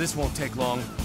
This won't take long.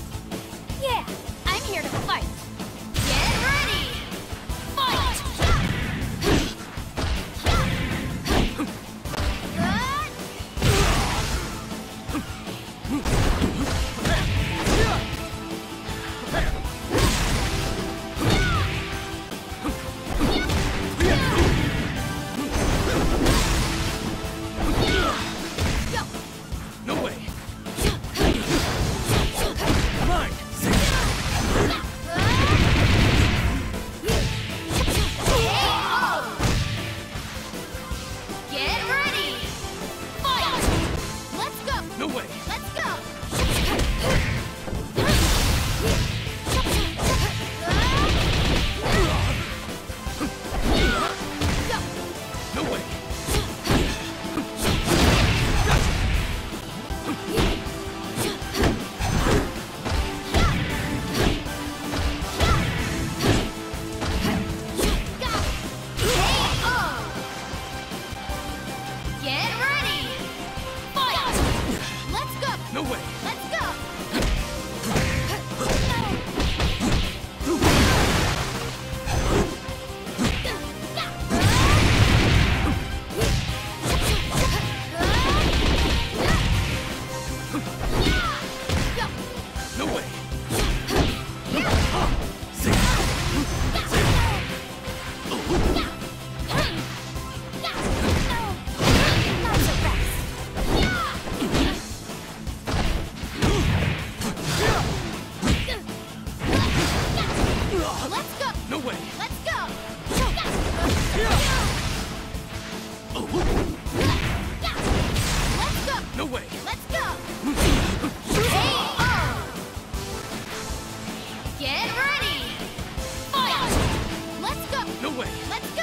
way. Let's go.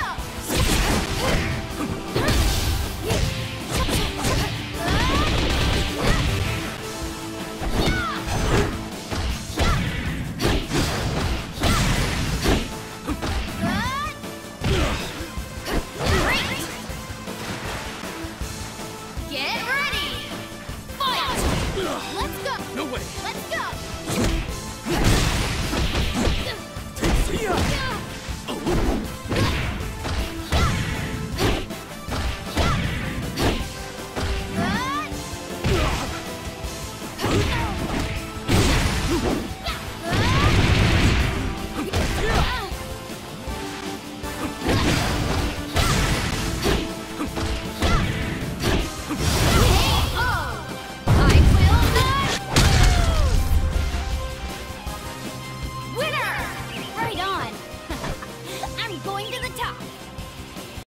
Get ready! Fight! Let's go! No way! Let's go!